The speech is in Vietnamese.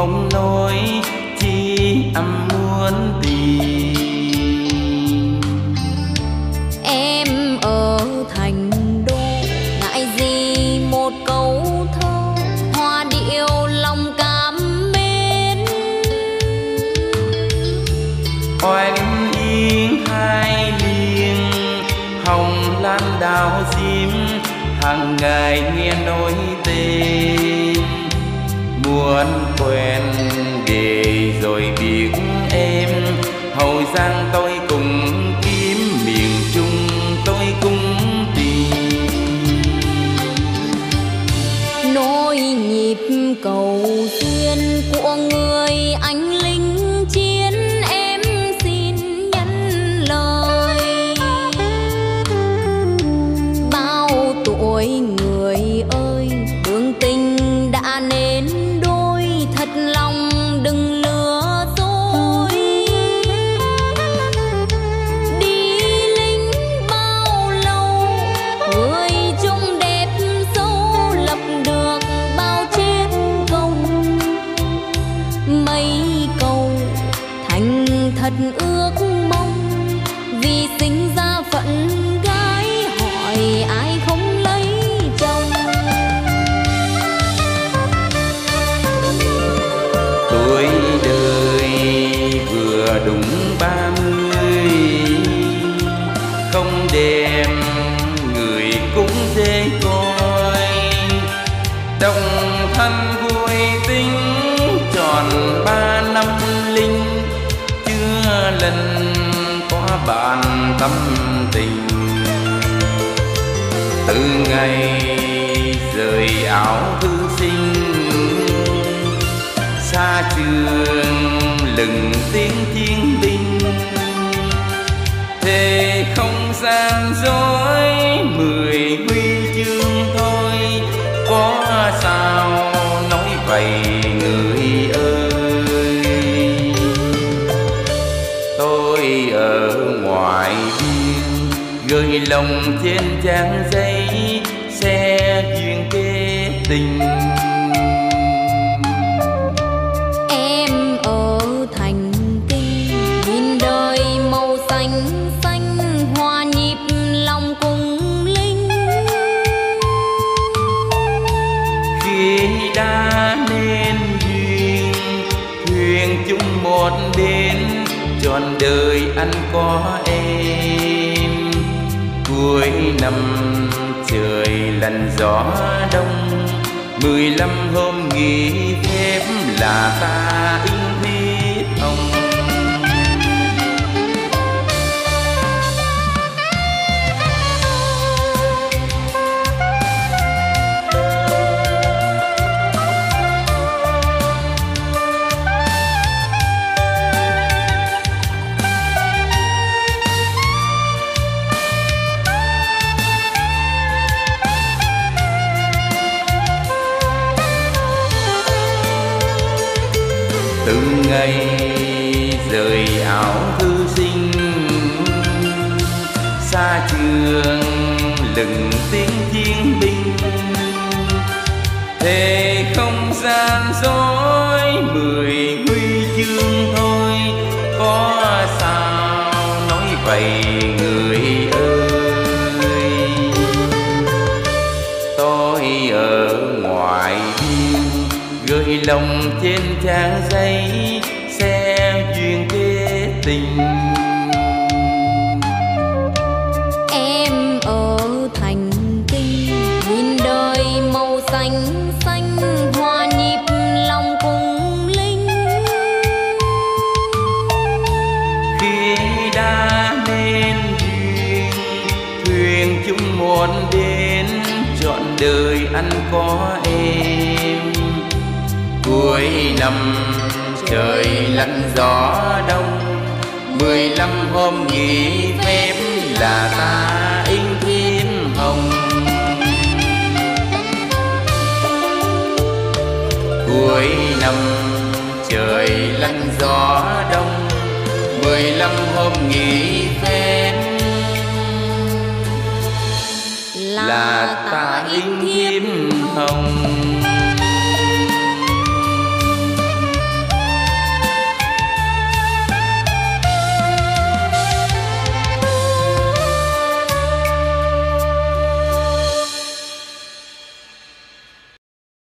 mong nói chi âm muốn tìm. Em ở thành đô ngại gì một câu thơ hoa điệu lòng cảm mến. Hoa oanh yên hai liền hồng lan đào diêm hàng ngày nghe nối tên muốn quen để rồi biết em. Hầu giang tôi cùng kiếm miền trung, tôi cũng tìm. Nỗi nhịp cầu ước mong vì sinh ra phận bạn tâm tình. Từ ngày rời áo thư sinh, xa trường lừng tiếng chiến binh thế không gian dối mười huy chương thôi, có sao nói vậy? Gửi lòng trên trang giấy xe duyên kế tình. Em ở thành kinh nhìn đời màu xanh xanh hòa nhịp lòng cùng linh. Khi đã nên duyên thuyền chung một bên trọn đời anh có em cuối năm trời lạnh gió đông, mười lăm hôm nghỉ phép là ta in biết ông. Từng ngày rời áo thư sinh. Xa trường lừng tiếng chiến binh. Thề không gian dối mười huy chương thôi. Có sao nói vậy? Gửi lòng trên trang giấy xe duyên kế tình. Em ở thành kinh nhìn đời màu xanh xanh hòa nhịp lòng cùng linh. Khi đã nên duyên thuyền chung một đến trọn đời anh có em cuối năm, trời lạnh gió đông. Mười lăm hôm nghỉ phép là ta in thêm hồng. Cuối năm, trời lạnh gió đông. Mười lăm hôm nghỉ phép là ta in thêm hồng.